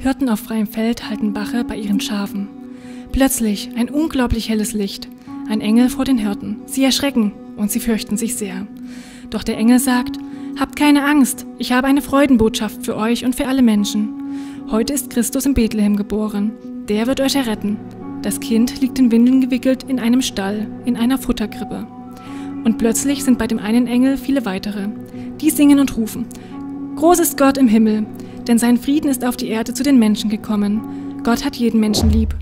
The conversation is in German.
Hirten auf freiem Feld halten Wache bei ihren Schafen. Plötzlich ein unglaublich helles Licht. Ein Engel vor den Hirten. Sie erschrecken und sie fürchten sich sehr. Doch der Engel sagt, Habt keine Angst, ich habe eine Freudenbotschaft für euch und für alle Menschen. Heute ist Christus in Bethlehem geboren. Der wird euch erretten. Das Kind liegt in Windeln gewickelt in einem Stall, in einer Futterkrippe. Und plötzlich sind bei dem einen Engel viele weitere. Die singen und rufen, Groß ist Gott im Himmel, denn sein Frieden ist auf die Erde zu den Menschen gekommen. Gott hat jeden Menschen lieb.